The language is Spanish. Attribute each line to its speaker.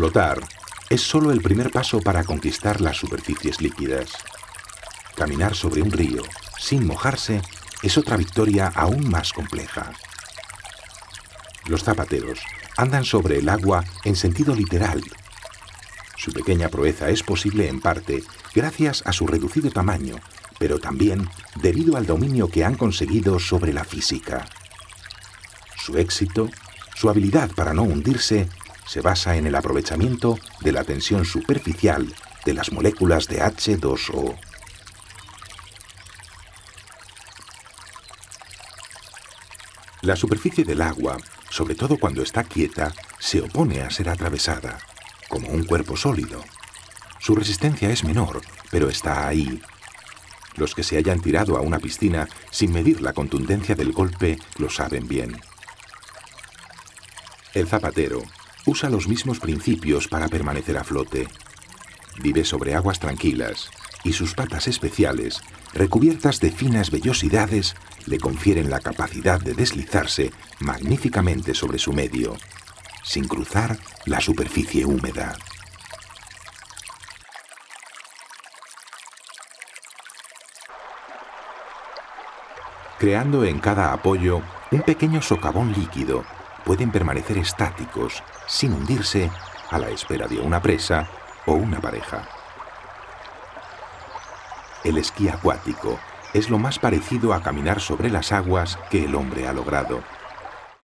Speaker 1: Flotar es solo el primer paso para conquistar las superficies líquidas. Caminar sobre un río sin mojarse es otra victoria aún más compleja. Los zapateros andan sobre el agua en sentido literal. Su pequeña proeza es posible en parte gracias a su reducido tamaño, pero también debido al dominio que han conseguido sobre la física. Su éxito, su habilidad para no hundirse, se basa en el aprovechamiento de la tensión superficial de las moléculas de H2O. La superficie del agua, sobre todo cuando está quieta, se opone a ser atravesada, como un cuerpo sólido. Su resistencia es menor, pero está ahí. Los que se hayan tirado a una piscina sin medir la contundencia del golpe lo saben bien. El zapatero usa los mismos principios para permanecer a flote. Vive sobre aguas tranquilas y sus patas especiales, recubiertas de finas vellosidades, le confieren la capacidad de deslizarse magníficamente sobre su medio, sin cruzar la superficie húmeda. Creando en cada apoyo un pequeño socavón líquido, pueden permanecer estáticos, sin hundirse, a la espera de una presa o una pareja. El esquí acuático es lo más parecido a caminar sobre las aguas que el hombre ha logrado.